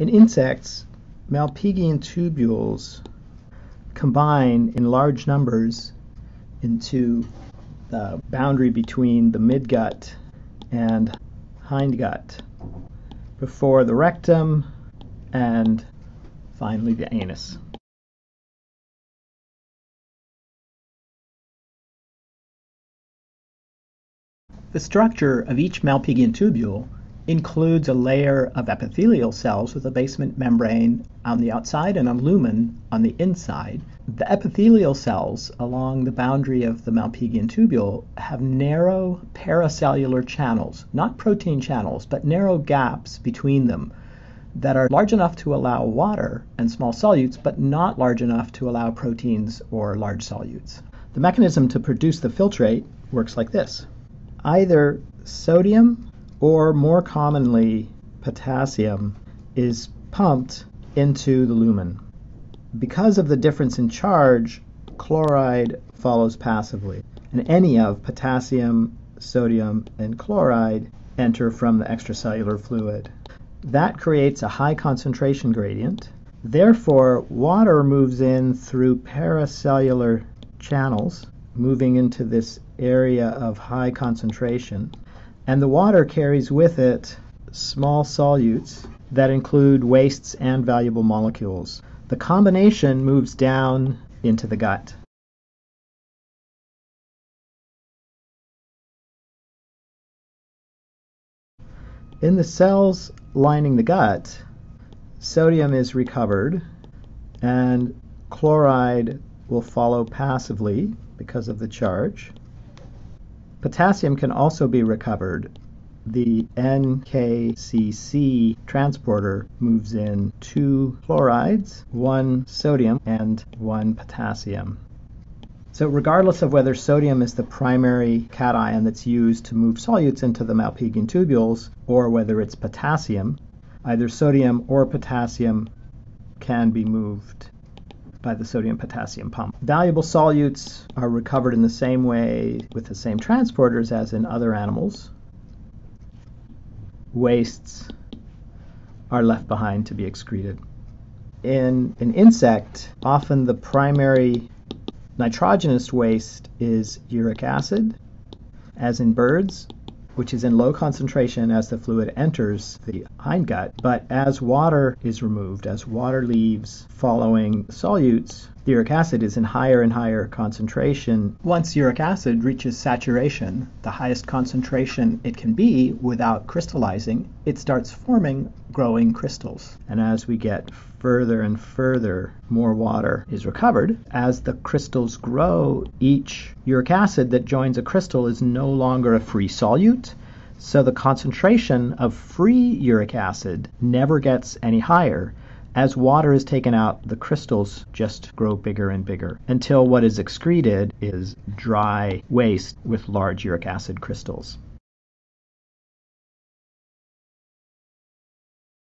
In insects, Malpighian tubules combine in large numbers into the boundary between the midgut and hindgut before the rectum and finally the anus. The structure of each Malpighian tubule includes a layer of epithelial cells with a basement membrane on the outside and a lumen on the inside. The epithelial cells along the boundary of the Malpighian tubule have narrow paracellular channels, not protein channels, but narrow gaps between them that are large enough to allow water and small solutes, but not large enough to allow proteins or large solutes. The mechanism to produce the filtrate works like this either sodium or more commonly potassium is pumped into the lumen. Because of the difference in charge, chloride follows passively, and any of potassium, sodium, and chloride enter from the extracellular fluid. That creates a high concentration gradient. Therefore, water moves in through paracellular channels, moving into this area of high concentration, and the water carries with it small solutes that include wastes and valuable molecules. The combination moves down into the gut. In the cells lining the gut, sodium is recovered and chloride will follow passively because of the charge. Potassium can also be recovered. The NKCC transporter moves in two chlorides, one sodium, and one potassium. So, regardless of whether sodium is the primary cation that's used to move solutes into the Malpighian tubules, or whether it's potassium, either sodium or potassium can be moved by the sodium potassium pump. Valuable solutes are recovered in the same way with the same transporters as in other animals. Wastes are left behind to be excreted. In an insect, often the primary nitrogenous waste is uric acid. As in birds, which is in low concentration as the fluid enters the hindgut. But as water is removed, as water leaves following solutes, the uric acid is in higher and higher concentration. Once uric acid reaches saturation, the highest concentration it can be without crystallizing, it starts forming growing crystals. And as we get further and further, more water is recovered. As the crystals grow, each uric acid that joins a crystal is no longer a free solute. So the concentration of free uric acid never gets any higher. As water is taken out, the crystals just grow bigger and bigger until what is excreted is dry waste with large uric acid crystals.